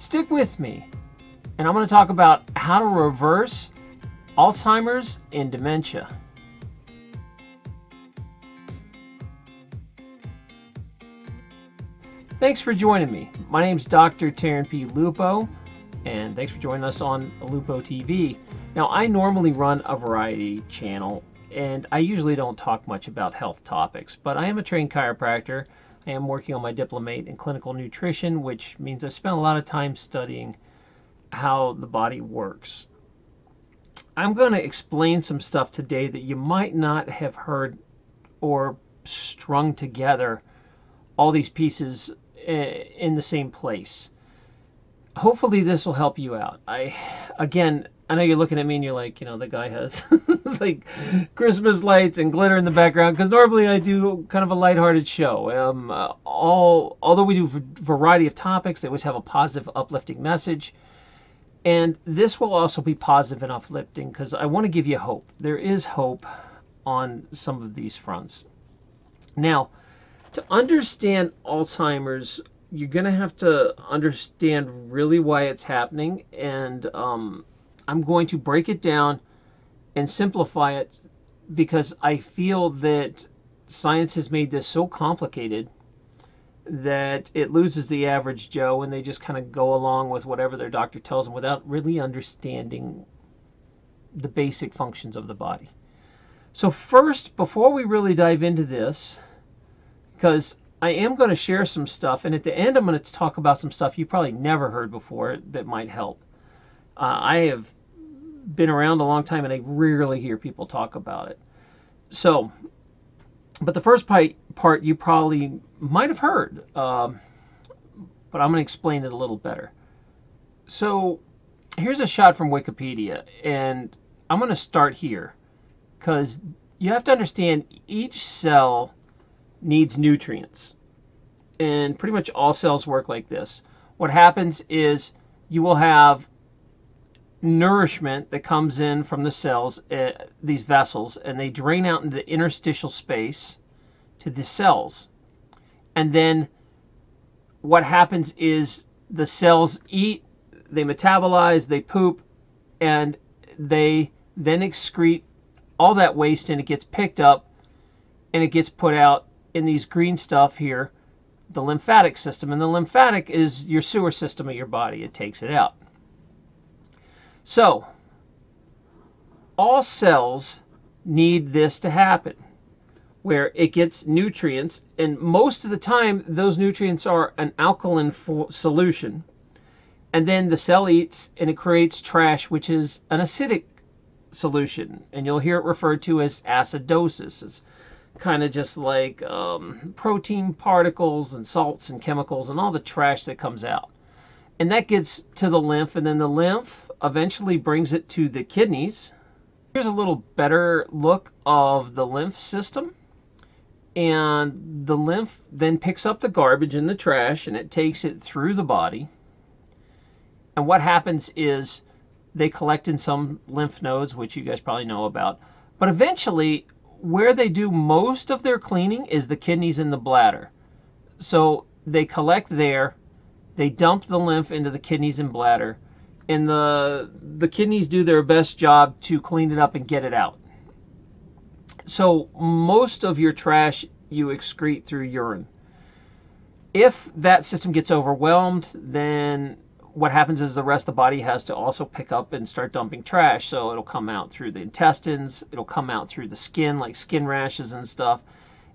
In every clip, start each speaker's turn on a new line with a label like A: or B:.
A: Stick with me, and I'm going to talk about how to reverse Alzheimer's and dementia. Thanks for joining me. My name is Dr. Tarrin P. Lupo, and thanks for joining us on Lupo TV. Now, I normally run a variety channel, and I usually don't talk much about health topics, but I am a trained chiropractor. I am working on my diplomate in clinical nutrition, which means I've spent a lot of time studying how the body works. I'm going to explain some stuff today that you might not have heard or strung together all these pieces eh, in the same place. Hopefully this will help you out. I again, I know you're looking at me and you're like, you know, the guy has like Christmas lights and glitter in the background because normally I do kind of a lighthearted show. Um, uh, all although we do a variety of topics, they always have a positive, uplifting message. And this will also be positive and uplifting because I want to give you hope. There is hope on some of these fronts. Now, to understand Alzheimer's, you're going to have to understand really why it's happening. And um, I'm going to break it down and simplify it because I feel that science has made this so complicated that it loses the average Joe and they just kind of go along with whatever their doctor tells them without really understanding the basic functions of the body. So, first, before we really dive into this, because I am going to share some stuff, and at the end, I'm going to talk about some stuff you probably never heard before that might help. Uh, I have been around a long time and I rarely hear people talk about it. So, but the first part you probably might have heard, uh, but I'm going to explain it a little better. So, here's a shot from Wikipedia, and I'm going to start here because you have to understand each cell needs nutrients. And pretty much all cells work like this. What happens is you will have nourishment that comes in from the cells, uh, these vessels, and they drain out into the interstitial space to the cells. And then what happens is the cells eat, they metabolize, they poop, and they then excrete all that waste and it gets picked up and it gets put out in these green stuff here, the lymphatic system. And the lymphatic is your sewer system of your body, it takes it out. So, all cells need this to happen, where it gets nutrients, and most of the time, those nutrients are an alkaline solution. And then the cell eats and it creates trash, which is an acidic solution. And you'll hear it referred to as acidosis. It's kind of just like um, protein particles and salts and chemicals and all the trash that comes out. And that gets to the lymph, and then the lymph eventually brings it to the kidneys. Here's a little better look of the lymph system. And the lymph then picks up the garbage and the trash and it takes it through the body. And what happens is they collect in some lymph nodes, which you guys probably know about. But eventually, where they do most of their cleaning is the kidneys and the bladder. So they collect there, they dump the lymph into the kidneys and bladder, and the the kidneys do their best job to clean it up and get it out. So most of your trash you excrete through urine. If that system gets overwhelmed, then what happens is the rest of the body has to also pick up and start dumping trash. So it'll come out through the intestines, it'll come out through the skin, like skin rashes and stuff.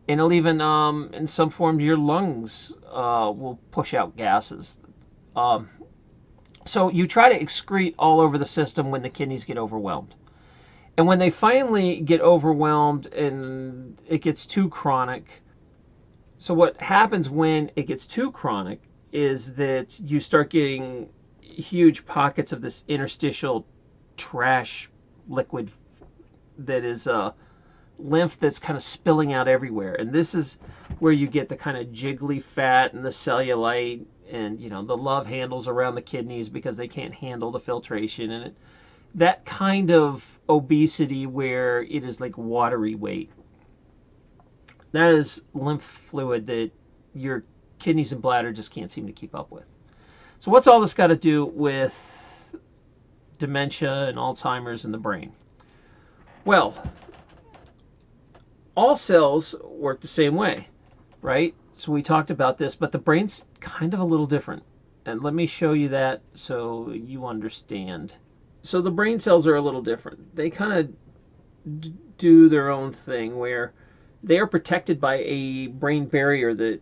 A: And it'll even, um, in some form, your lungs uh, will push out gases. Um, so you try to excrete all over the system when the kidneys get overwhelmed. And when they finally get overwhelmed and it gets too chronic, so what happens when it gets too chronic is that you start getting huge pockets of this interstitial trash liquid that is uh, lymph that's kind of spilling out everywhere. And this is where you get the kind of jiggly fat and the cellulite and you know the love handles around the kidneys because they can't handle the filtration and it, that kind of obesity where it is like watery weight that is lymph fluid that your kidneys and bladder just can't seem to keep up with So, what's all this got to do with dementia and Alzheimer's in the brain? Well, all cells work the same way, right? So we talked about this, but the brain's kind of a little different. And let me show you that so you understand. So the brain cells are a little different. They kind of do their own thing where they are protected by a brain barrier that,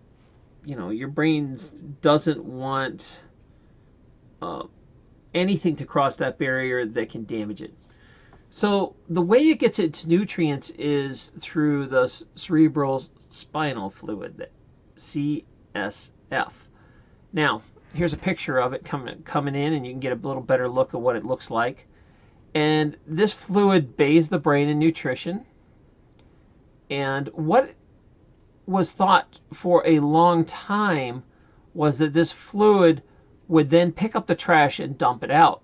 A: you know, your brain doesn't want uh, anything to cross that barrier that can damage it. So the way it gets its nutrients is through the cerebral spinal fluid, the CSF. Now, here's a picture of it coming coming in, and you can get a little better look at what it looks like. And this fluid bathes the brain in nutrition. And what was thought for a long time was that this fluid would then pick up the trash and dump it out.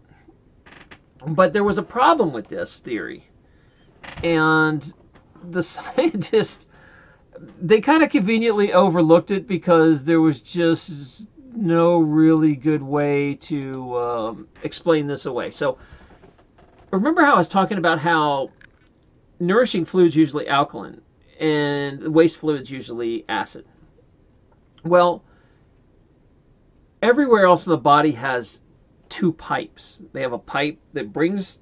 A: But there was a problem with this theory. And the scientists they kind of conveniently overlooked it because there was just no really good way to um, explain this away. So remember how I was talking about how nourishing fluids usually alkaline and waste fluids usually acid. Well, everywhere else in the body has two pipes. They have a pipe that brings,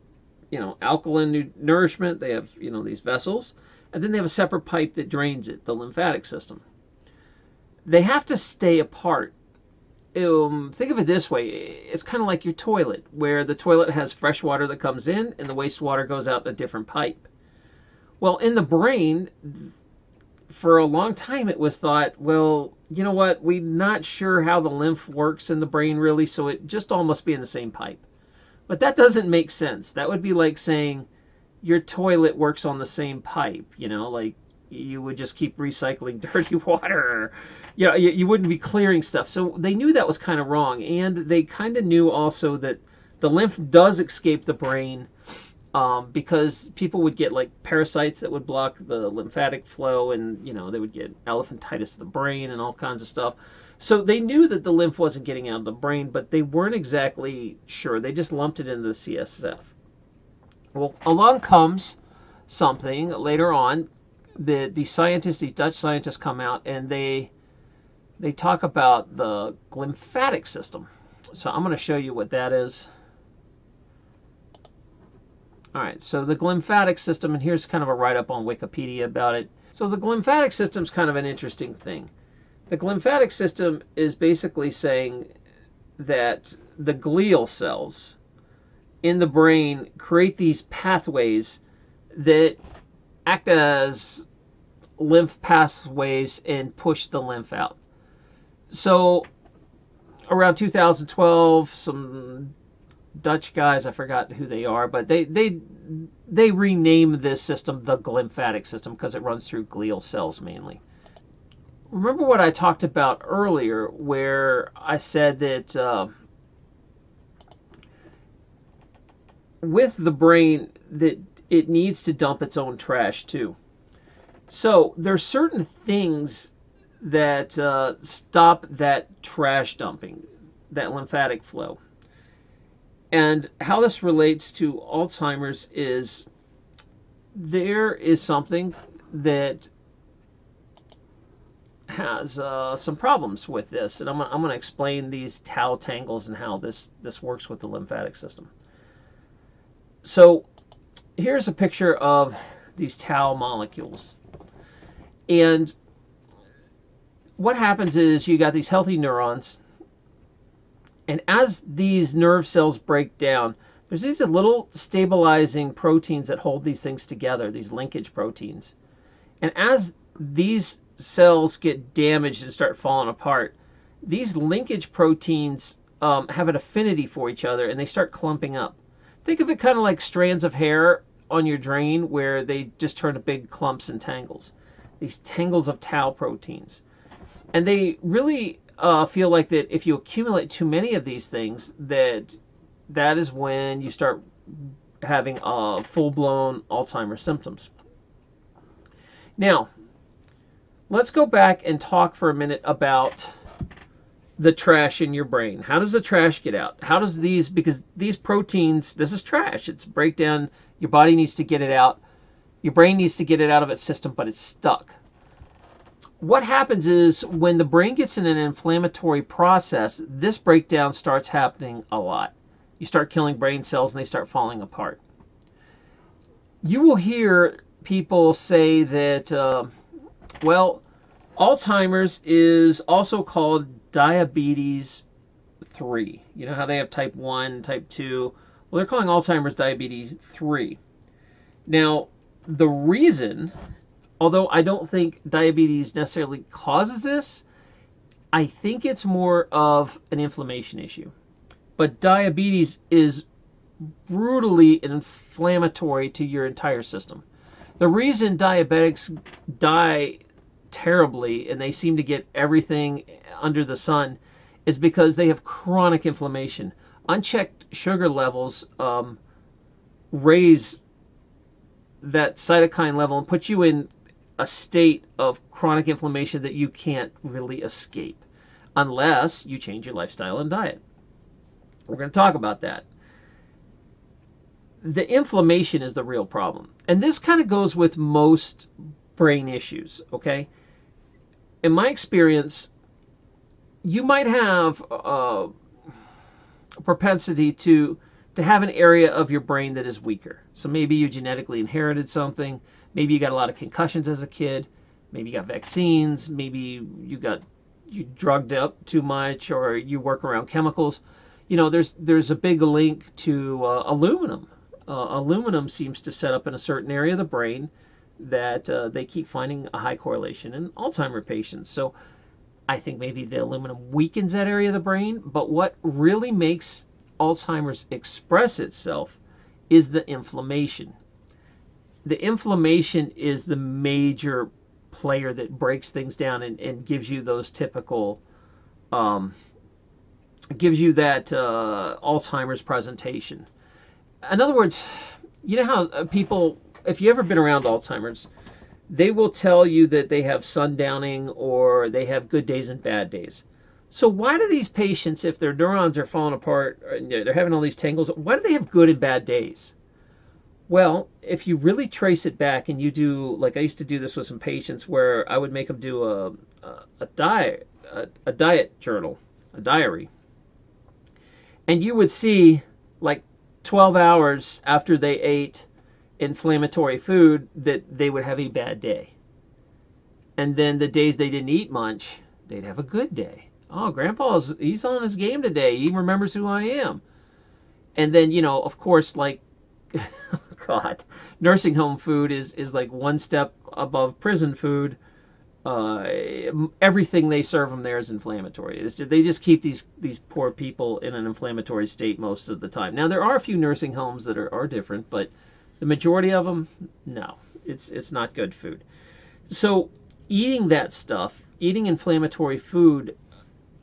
A: you know, alkaline nourishment. They have, you know, these vessels and then they have a separate pipe that drains it, the lymphatic system. They have to stay apart. Um, think of it this way it's kind of like your toilet, where the toilet has fresh water that comes in and the wastewater goes out a different pipe. Well, in the brain, for a long time it was thought, well, you know what, we're not sure how the lymph works in the brain really, so it just all must be in the same pipe. But that doesn't make sense. That would be like saying, your toilet works on the same pipe, you know, like you would just keep recycling dirty water. You know, you, you wouldn't be clearing stuff. So they knew that was kind of wrong. And they kind of knew also that the lymph does escape the brain um, because people would get like parasites that would block the lymphatic flow and, you know, they would get elephantitis of the brain and all kinds of stuff. So they knew that the lymph wasn't getting out of the brain, but they weren't exactly sure. They just lumped it into the CSF. Well, along comes something later on. The the scientists, these Dutch scientists, come out and they they talk about the glymphatic system. So I'm going to show you what that is. All right, so the glymphatic system, and here's kind of a write-up on Wikipedia about it. So the glymphatic system is kind of an interesting thing. The glymphatic system is basically saying that the glial cells, in the brain create these pathways that act as lymph pathways and push the lymph out. So around 2012, some Dutch guys, I forgot who they are, but they they they rename this system the glymphatic system because it runs through glial cells mainly. Remember what I talked about earlier, where I said that uh, with the brain that it needs to dump its own trash too. So there's certain things that uh, stop that trash dumping, that lymphatic flow. And how this relates to Alzheimer's is there is something that has uh, some problems with this, and I'm, I'm going to explain these tau tangles and how this this works with the lymphatic system. So here's a picture of these tau molecules. And what happens is you got these healthy neurons, and as these nerve cells break down, there's these little stabilizing proteins that hold these things together, these linkage proteins. And as these cells get damaged and start falling apart, these linkage proteins um, have an affinity for each other and they start clumping up. Think of it kind of like strands of hair on your drain where they just turn to big clumps and tangles. These tangles of tau proteins. And they really uh, feel like that if you accumulate too many of these things, that that is when you start having uh, full-blown Alzheimer's symptoms. Now, let's go back and talk for a minute about the trash in your brain? How does the trash get out? How does these because these proteins, this is trash. It's breakdown. Your body needs to get it out. Your brain needs to get it out of its system, but it's stuck. What happens is when the brain gets in an inflammatory process, this breakdown starts happening a lot. You start killing brain cells and they start falling apart. You will hear people say that, uh, well, Alzheimer's is also called diabetes 3. You know how they have type 1, type 2? Well, they're calling Alzheimer's diabetes 3. Now, the reason, although I don't think diabetes necessarily causes this, I think it's more of an inflammation issue. But diabetes is brutally inflammatory to your entire system. The reason diabetics die terribly and they seem to get everything under the sun is because they have chronic inflammation. Unchecked sugar levels um, raise that cytokine level and put you in a state of chronic inflammation that you can't really escape unless you change your lifestyle and diet. We're going to talk about that. The inflammation is the real problem. And this kind of goes with most brain issues, okay? in my experience, you might have a propensity to to have an area of your brain that is weaker. So maybe you genetically inherited something. Maybe you got a lot of concussions as a kid. Maybe you got vaccines. Maybe you got you drugged up too much, or you work around chemicals. You know, there's there's a big link to uh, aluminum. Uh, aluminum seems to set up in a certain area of the brain that uh, they keep finding a high correlation in Alzheimer patients. So I think maybe the aluminum weakens that area of the brain, but what really makes Alzheimer's express itself is the inflammation. The inflammation is the major player that breaks things down and, and gives you those typical, um, gives you that uh, Alzheimer's presentation. In other words, you know how uh, people if you ever been around Alzheimer's, they will tell you that they have sundowning or they have good days and bad days. So why do these patients, if their neurons are falling apart, they're having all these tangles, why do they have good and bad days? Well, if you really trace it back and you do, like I used to do this with some patients where I would make them do a, a, a diet, a, a diet journal, a diary. And you would see like 12 hours after they ate inflammatory food that they would have a bad day. And then the days they didn't eat much, they'd have a good day. Oh, grandpa's he's on his game today. He remembers who I am. And then, you know, of course, like God, nursing home food is is like one step above prison food. Uh, everything they serve them there is inflammatory. Just, they just keep these these poor people in an inflammatory state most of the time. Now there are a few nursing homes that are, are different, but the majority of them, no, it's it's not good food. So eating that stuff, eating inflammatory food,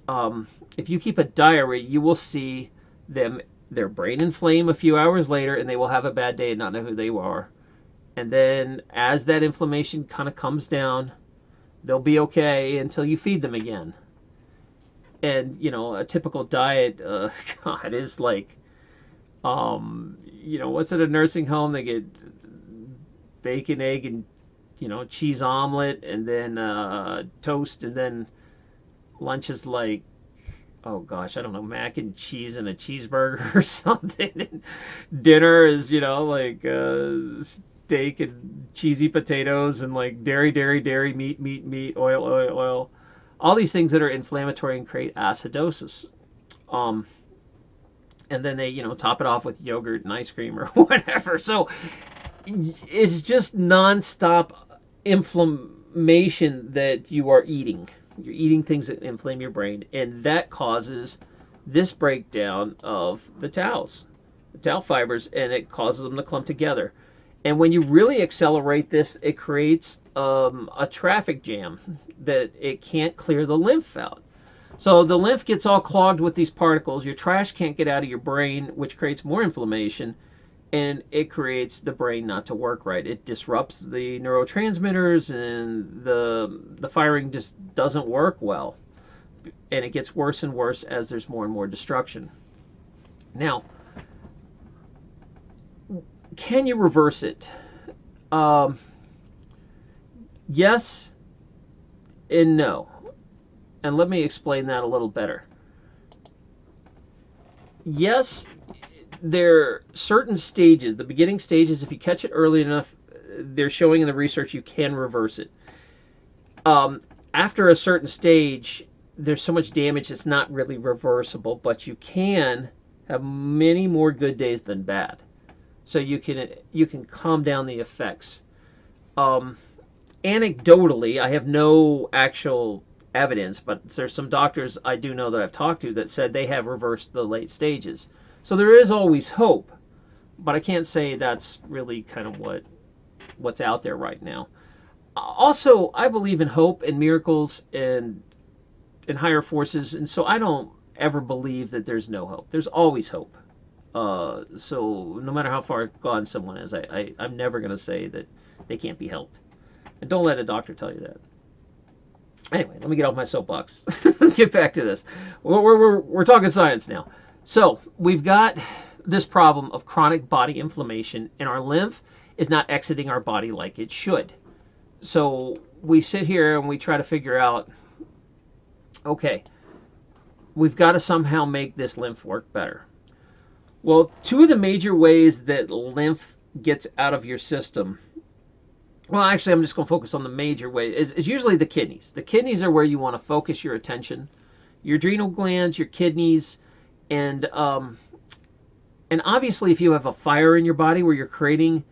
A: um, if you keep a diary, you will see them their brain inflame a few hours later, and they will have a bad day and not know who they are. And then as that inflammation kind of comes down, they'll be okay until you feed them again. And you know, a typical diet, uh, God, is like um, you know, what's at a nursing home? They get bacon, egg, and you know, cheese omelet, and then uh, toast, and then lunch is like, oh gosh, I don't know, mac and cheese and a cheeseburger or something. Dinner is, you know, like uh, steak and cheesy potatoes and like dairy, dairy, dairy, meat, meat, meat, oil, oil, oil. All these things that are inflammatory and create acidosis. Um, and then they you know top it off with yogurt and ice cream or whatever. So it's just nonstop inflammation that you are eating. You're eating things that inflame your brain, and that causes this breakdown of the taus, the tau fibers, and it causes them to clump together. And when you really accelerate this, it creates um, a traffic jam that it can't clear the lymph out. So the lymph gets all clogged with these particles. Your trash can't get out of your brain, which creates more inflammation, and it creates the brain not to work right. It disrupts the neurotransmitters, and the the firing just doesn't work well. and it gets worse and worse as there's more and more destruction. Now, can you reverse it? Um, yes and no. And let me explain that a little better. Yes, there are certain stages, the beginning stages, if you catch it early enough, they're showing in the research you can reverse it. Um, after a certain stage, there's so much damage it's not really reversible, but you can have many more good days than bad. So you can you can calm down the effects. Um, anecdotally, I have no actual evidence, but there's some doctors I do know that I've talked to that said they have reversed the late stages. So there is always hope, but I can't say that's really kind of what what's out there right now. Also, I believe in hope and miracles and and higher forces, and so I don't ever believe that there's no hope. There's always hope. Uh, so no matter how far gone someone is, I, I I'm never going to say that they can't be helped. And don't let a doctor tell you that. Anyway, let me get off my soapbox. get back to this. We're, we're, we're talking science now. So we've got this problem of chronic body inflammation, and our lymph is not exiting our body like it should. So we sit here and we try to figure out okay, we've got to somehow make this lymph work better. Well, two of the major ways that lymph gets out of your system well, actually, I'm just going to focus on the major way. Is, is usually the kidneys. The kidneys are where you want to focus your attention. Your adrenal glands, your kidneys, and um, and obviously, if you have a fire in your body where you're creating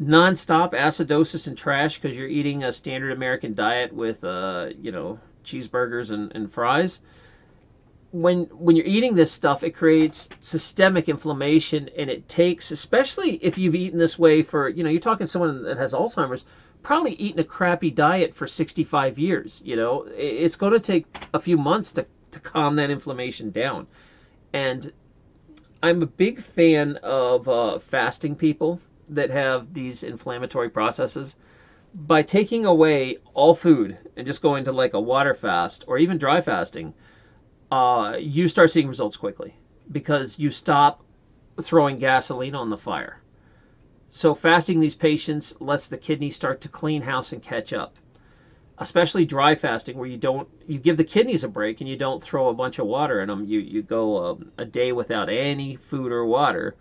A: nonstop acidosis and trash because you're eating a standard American diet with uh, you know cheeseburgers and, and fries, when when you're eating this stuff, it creates systemic inflammation, and it takes, especially if you've eaten this way for, you know, you're talking someone that has Alzheimer's, probably eaten a crappy diet for 65 years. You know, it's going to take a few months to to calm that inflammation down, and I'm a big fan of uh, fasting people that have these inflammatory processes. By taking away all food and just going to like a water fast or even dry fasting uh, you start seeing results quickly because you stop throwing gasoline on the fire. So fasting these patients lets the kidneys start to clean house and catch up. Especially dry fasting, where you don't you give the kidneys a break and you don't throw a bunch of water in them. You you go um, a day without any food or water.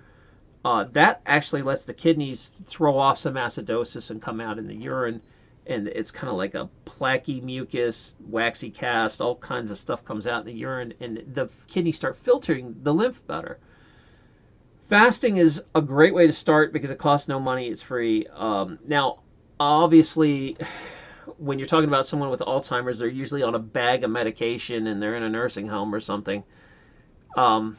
A: Uh, that actually lets the kidneys throw off some acidosis and come out in the urine and it's kind of like a plaquey mucus, waxy cast, all kinds of stuff comes out in the urine, and the kidneys start filtering the lymph better. Fasting is a great way to start because it costs no money, it's free. Um, now, obviously, when you're talking about someone with Alzheimer's, they're usually on a bag of medication and they're in a nursing home or something. Um,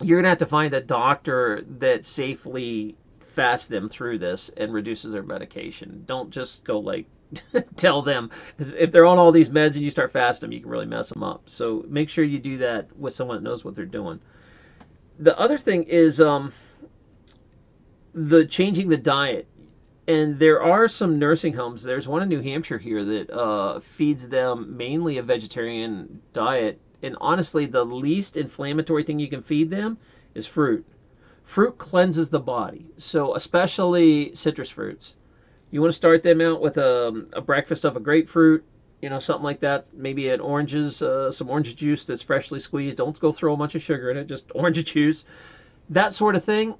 A: you're going to have to find a doctor that safely fast them through this and reduces their medication. Don't just go like tell them if they're on all these meds and you start fasting them, you can really mess them up. So make sure you do that with someone that knows what they're doing. The other thing is um, the changing the diet. And there are some nursing homes. There's one in New Hampshire here that uh, feeds them mainly a vegetarian diet. And honestly, the least inflammatory thing you can feed them is fruit Fruit cleanses the body, so especially citrus fruits. You want to start them out with a, a breakfast of a grapefruit, you know, something like that. Maybe an oranges, uh, some orange juice that's freshly squeezed. Don't go throw a bunch of sugar in it, just orange juice. That sort of thing.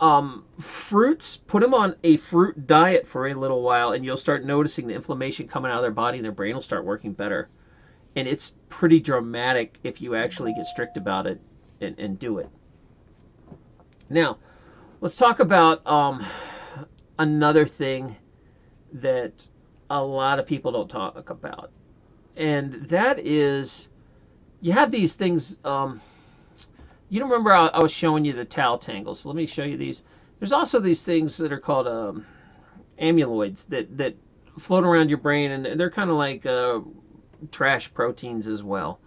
A: Um, fruits, put them on a fruit diet for a little while, and you'll start noticing the inflammation coming out of their body, and their brain will start working better. And it's pretty dramatic if you actually get strict about it and, and do it. Now, let's talk about um, another thing that a lot of people don't talk about, and that is you have these things. Um, you don't remember I, I, was showing you the tau tangles. Let me show you these. There's also these things that are called um, amyloids that that float around your brain, and they're kind of like uh, trash proteins as well.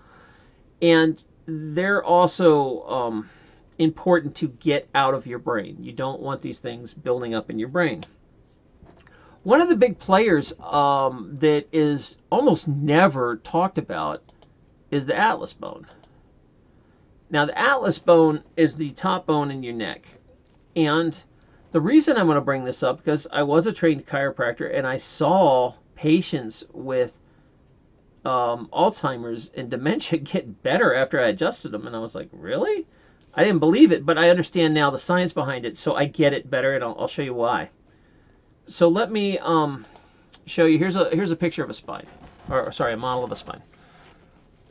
A: And they're also um, important to get out of your brain. You don't want these things building up in your brain. One of the big players um, that is almost never talked about is the atlas bone. Now, the atlas bone is the top bone in your neck. And the reason I'm going to bring this up because I was a trained chiropractor and I saw patients with um, Alzheimer's and dementia get better after I adjusted them. And I was like, really? I didn't believe it, but I understand now the science behind it, so I get it better, and I'll, I'll show you why. So let me um, show you. Here's a here's a picture of a spine, or sorry, a model of a spine.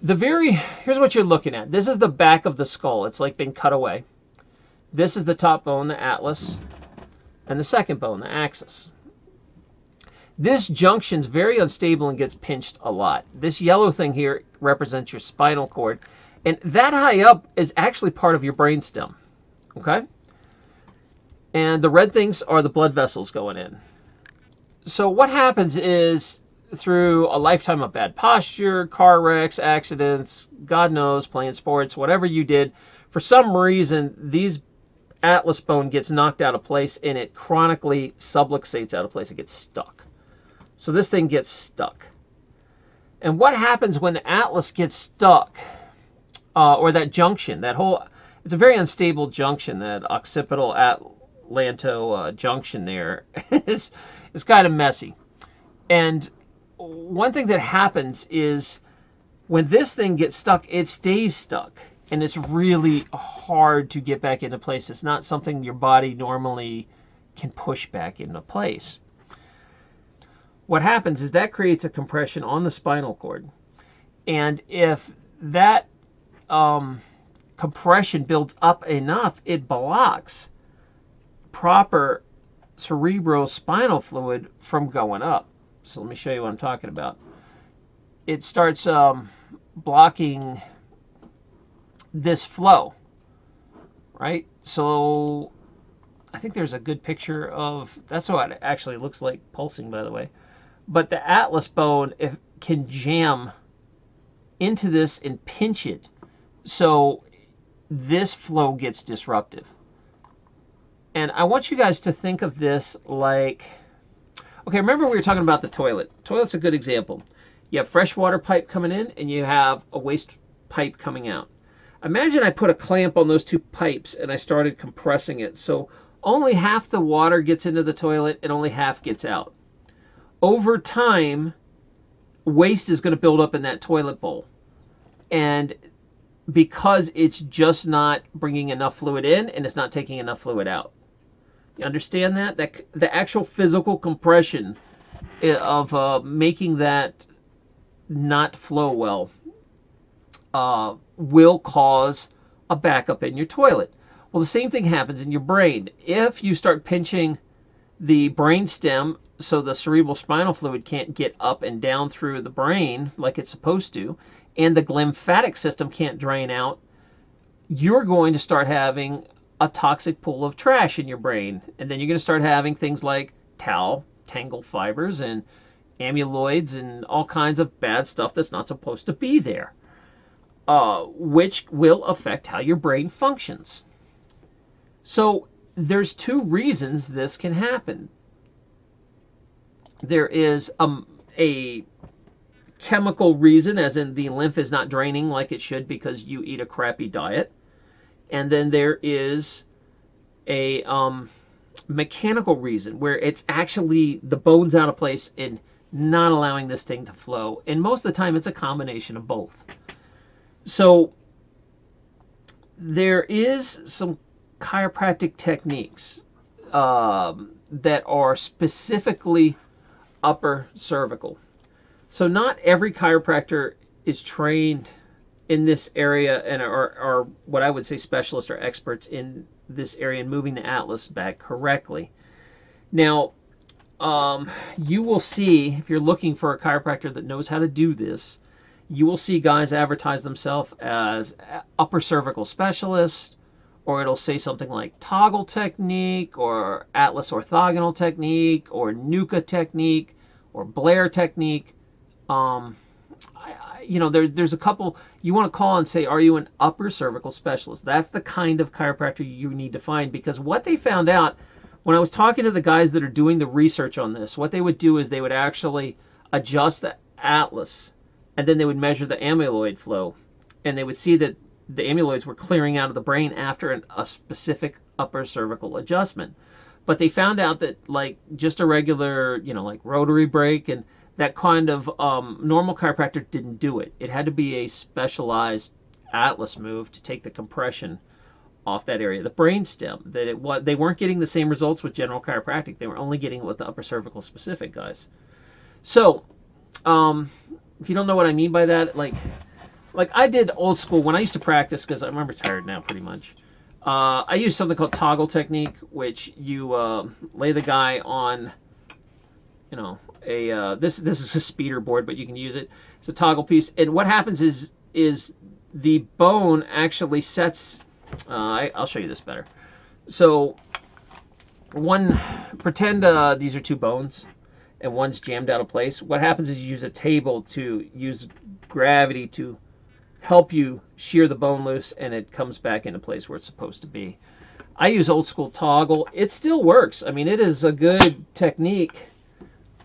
A: The very here's what you're looking at. This is the back of the skull. It's like been cut away. This is the top bone, the atlas, and the second bone, the axis. This junction's very unstable and gets pinched a lot. This yellow thing here represents your spinal cord. And that high up is actually part of your brainstem. Okay? And the red things are the blood vessels going in. So what happens is through a lifetime of bad posture, car wrecks, accidents, God knows, playing sports, whatever you did, for some reason these atlas bone gets knocked out of place and it chronically subluxates out of place. It gets stuck. So this thing gets stuck. And what happens when the atlas gets stuck, uh, or that junction, that whole, it's a very unstable junction, that occipital atlanto uh, junction there is, is kind of messy. And one thing that happens is when this thing gets stuck, it stays stuck. And it's really hard to get back into place. It's not something your body normally can push back into place what happens is that creates a compression on the spinal cord. And if that um, compression builds up enough, it blocks proper cerebrospinal fluid from going up. So let me show you what I'm talking about. It starts um, blocking this flow, right? So I think there's a good picture of, that's what it actually looks like pulsing, by the way. But the atlas bone if, can jam into this and pinch it. So this flow gets disruptive. And I want you guys to think of this like, okay, remember we were talking about the toilet. Toilet's a good example. You have fresh water pipe coming in and you have a waste pipe coming out. Imagine I put a clamp on those two pipes and I started compressing it. So only half the water gets into the toilet and only half gets out over time, waste is going to build up in that toilet bowl. And because it's just not bringing enough fluid in and it's not taking enough fluid out. You understand that? That the actual physical compression eh, of uh, making that not flow well uh, will cause a backup in your toilet. Well, the same thing happens in your brain. If you start pinching the brain stem so the cerebral spinal fluid can't get up and down through the brain like it's supposed to, and the lymphatic system can't drain out, you're going to start having a toxic pool of trash in your brain. And then you're going to start having things like tau, tangle fibers, and amyloids, and all kinds of bad stuff that's not supposed to be there, uh, which will affect how your brain functions. So there's two reasons this can happen there is um, a chemical reason, as in the lymph is not draining like it should because you eat a crappy diet. And then there is a um, mechanical reason where it's actually the bones out of place and not allowing this thing to flow. And most of the time, it's a combination of both. So there is some chiropractic techniques um, that are specifically upper cervical. So not every chiropractor is trained in this area and are, are what I would say specialists or experts in this area and moving the atlas back correctly. Now, um, you will see if you're looking for a chiropractor that knows how to do this, you will see guys advertise themselves as upper cervical specialist, or it'll say something like toggle technique or atlas orthogonal technique or NUCCA technique or Blair technique. Um, you know, there, there's a couple you want to call and say, are you an upper cervical specialist? That's the kind of chiropractor you need to find because what they found out when I was talking to the guys that are doing the research on this, what they would do is they would actually adjust the atlas and then they would measure the amyloid flow, and they would see that the amyloids were clearing out of the brain after an, a specific upper cervical adjustment. But they found out that like just a regular, you know, like rotary break and that kind of um, normal chiropractor didn't do it. It had to be a specialized atlas move to take the compression off that area, the brain stem. That it what they weren't getting the same results with general chiropractic. They were only getting it with the upper cervical specific guys. So, um, if you don't know what I mean by that, like like I did old school when I used to practice because I'm retired now pretty much. Uh, I use something called toggle technique, which you uh, lay the guy on, you know, a uh, this this is a speeder board, but you can use it. It's a toggle piece, and what happens is is the bone actually sets. Uh, I, will show you this better. So one pretend uh, these are two bones, and one's jammed out of place. What happens is you use a table to use gravity to help you shear the bone loose and it comes back into place where it's supposed to be. I use old school toggle. It still works. I mean, it is a good technique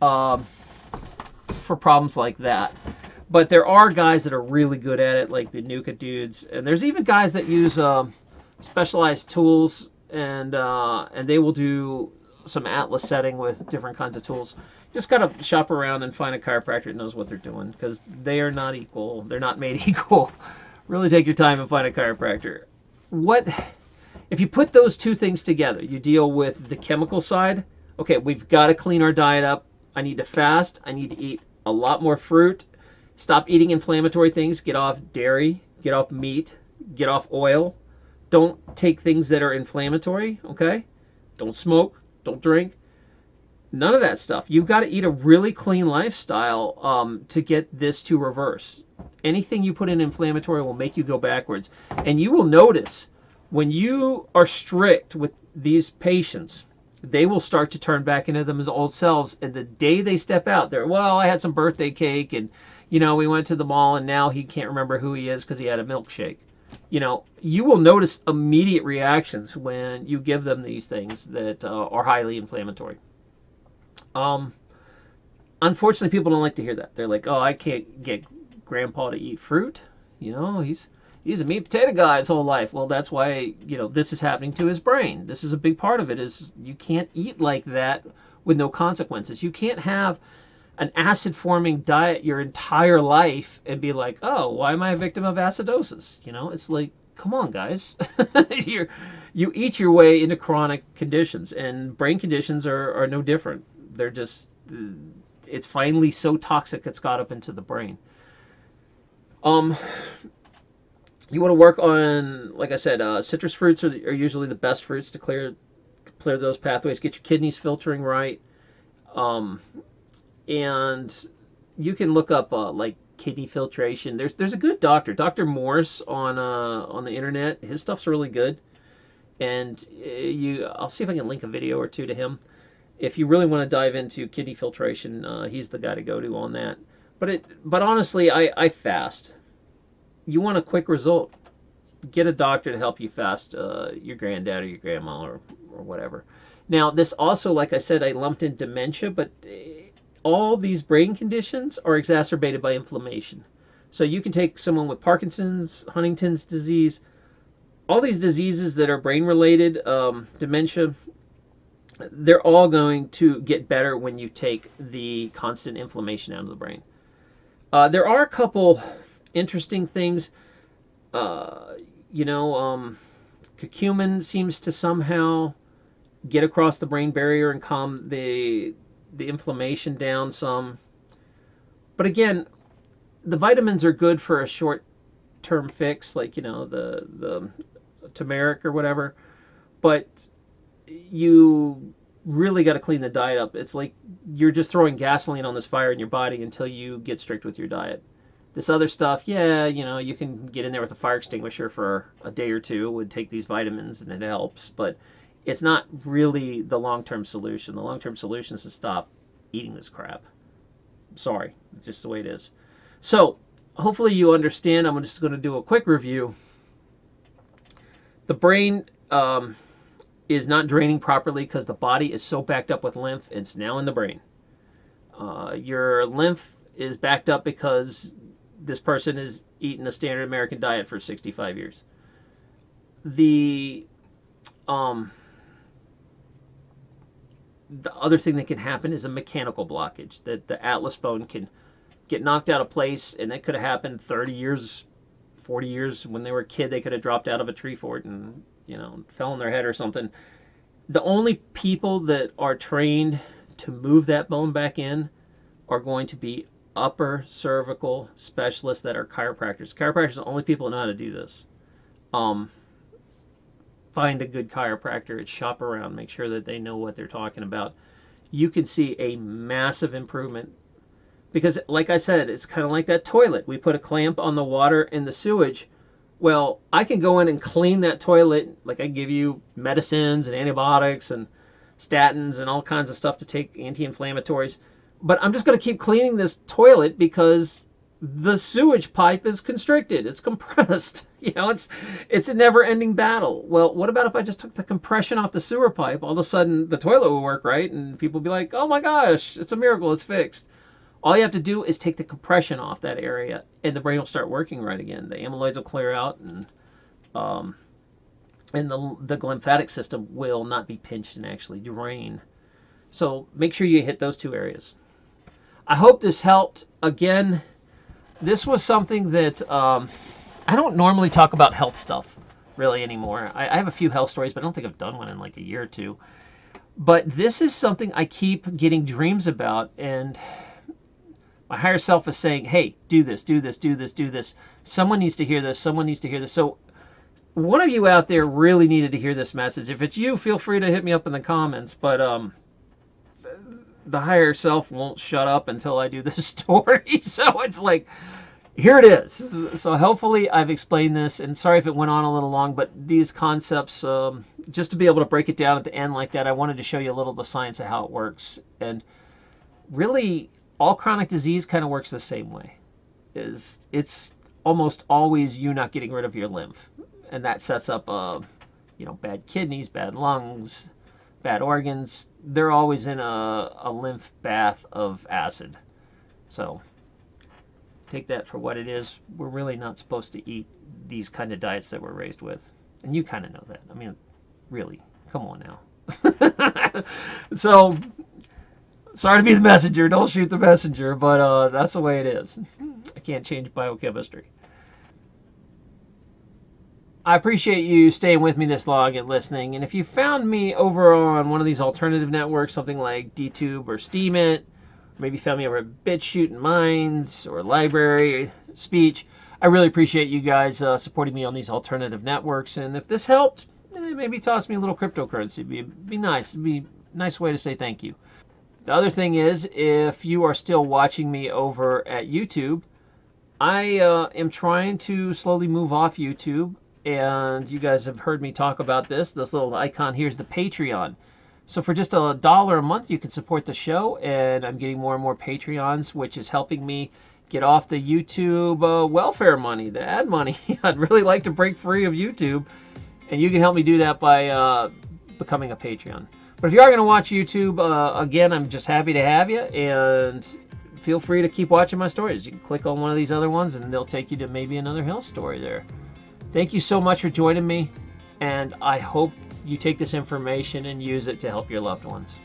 A: um, for problems like that. But there are guys that are really good at it, like the NUCCA dudes, and there's even guys that use uh, specialized tools, and uh, and they will do some atlas setting with different kinds of tools just gotta shop around and find a chiropractor that knows what they're doing because they are not equal. They're not made equal. really take your time and find a chiropractor. What if you put those two things together? You deal with the chemical side. Okay, we've got to clean our diet up. I need to fast. I need to eat a lot more fruit. Stop eating inflammatory things. Get off dairy. Get off meat. Get off oil. Don't take things that are inflammatory. Okay. Don't smoke. Don't drink None of that stuff. You've got to eat a really clean lifestyle um, to get this to reverse. Anything you put in inflammatory will make you go backwards. And you will notice when you are strict with these patients, they will start to turn back into them as old selves. And the day they step out, they're, well, I had some birthday cake and, you know, we went to the mall and now he can't remember who he is because he had a milkshake. You know, you will notice immediate reactions when you give them these things that uh, are highly inflammatory. Um, unfortunately, people don't like to hear that. They're like, "Oh, I can't get Grandpa to eat fruit." You know, he's he's a meat potato guy his whole life. Well, that's why you know this is happening to his brain. This is a big part of it. Is you can't eat like that with no consequences. You can't have an acid forming diet your entire life and be like, "Oh, why am I a victim of acidosis?" You know, it's like, come on, guys, you you eat your way into chronic conditions, and brain conditions are are no different they're just it's finally so toxic it's got up into the brain. Um, you want to work on, like I said, uh, citrus fruits are, are usually the best fruits to clear clear those pathways. Get your kidneys filtering right, um, and you can look up uh, like kidney filtration. There's there's a good doctor, Doctor Morse, on uh, on the internet. His stuff's really good, and uh, you I'll see if I can link a video or two to him if you really want to dive into kidney filtration, uh, he's the guy to go to on that. But it, but honestly, I, I fast. You want a quick result? Get a doctor to help you fast uh, your granddad or your grandma or, or whatever. Now, this also, like I said, I lumped in dementia, but eh, all these brain conditions are exacerbated by inflammation. So you can take someone with Parkinson's, Huntington's disease, all these diseases that are brain related, um, dementia, they're all going to get better when you take the constant inflammation out of the brain. Uh, there are a couple interesting things. Uh, you know, um, curcumin seems to somehow get across the brain barrier and calm the the inflammation down some. But again, the vitamins are good for a short term fix, like you know the the turmeric or whatever. But you really got to clean the diet up. It's like you're just throwing gasoline on this fire in your body until you get strict with your diet. This other stuff, yeah, you know, you can get in there with a fire extinguisher for a day or two, would take these vitamins and it helps, but it's not really the long term solution. The long term solution is to stop eating this crap. Sorry, it's just the way it is. So, hopefully, you understand. I'm just going to do a quick review. The brain. Um, is not draining properly because the body is so backed up with lymph. It's now in the brain. Uh, your lymph is backed up because this person has eaten a standard American diet for 65 years. The um, the other thing that can happen is a mechanical blockage that the atlas bone can get knocked out of place, and that could have happened 30 years, 40 years when they were a kid. They could have dropped out of a tree fort and you know fell on their head or something. The only people that are trained to move that bone back in are going to be upper cervical specialists that are chiropractors. Chiropractors are the only people that know how to do this. Um, find a good chiropractor and shop around, make sure that they know what they're talking about. You can see a massive improvement because, like I said, it's kind of like that toilet. We put a clamp on the water in the sewage. Well, I can go in and clean that toilet, like I give you medicines and antibiotics and statins and all kinds of stuff to take anti inflammatories but I'm just going to keep cleaning this toilet because the sewage pipe is constricted. It's compressed. You know, it's it's a never-ending battle. Well, what about if I just took the compression off the sewer pipe? All of a sudden, the toilet will work right, and people will be like, "Oh my gosh, it's a miracle! It's fixed." All you have to do is take the compression off that area, and the brain will start working right again. The amyloids will clear out, and um, and the the glymphatic system will not be pinched and actually drain. So make sure you hit those two areas. I hope this helped. Again, this was something that um, I don't normally talk about health stuff really anymore. I, I have a few health stories, but I don't think I've done one in like a year or two. But this is something I keep getting dreams about, and my higher self is saying, hey, do this, do this, do this, do this. Someone needs to hear this, someone needs to hear this. So, one of you out there really needed to hear this message. If it's you, feel free to hit me up in the comments. But um, the higher self won't shut up until I do this story. so it's like, here it is. So hopefully I've explained this, and sorry if it went on a little long, but these concepts, um, just to be able to break it down at the end like that, I wanted to show you a little of the science of how it works. And really, all chronic disease kind of works the same way. Is it's almost always you not getting rid of your lymph, and that sets up, uh, you know, bad kidneys, bad lungs, bad organs, they're always in a, a lymph bath of acid. So take that for what it is. We're really not supposed to eat these kind of diets that we're raised with. And you kind of know that. I mean, really, come on now. so, sorry to be the messenger. Don't shoot the messenger, but uh, that's the way it is. I can't change biochemistry. I appreciate you staying with me this long and listening. And if you found me over on one of these alternative networks, something like DTube or Steemit, maybe found me over at BitChute and Minds or LBRY Spee.ch, I really appreciate you guys uh, supporting me on these alternative networks. And if this helped, eh, maybe toss me a little cryptocurrency. It'd be, be nice. It'd be a nice way to say thank you. The other thing is, if you are still watching me over at YouTube, I uh, am trying to slowly move off YouTube and you guys have heard me talk about this. This little icon here is the Patreon. So for just a dollar a month, you can support the show, and I'm getting more and more Patreons, which is helping me get off the YouTube uh, welfare money, the ad money. I'd really like to break free of YouTube, and you can help me do that by uh, becoming a Patreon. But if you are going to watch YouTube, uh, again, I'm just happy to have you, and feel free to keep watching my stories. You can click on one of these other ones, and they'll take you to maybe another health story there. Thank you so much for joining me, and I hope you take this information and use it to help your loved ones.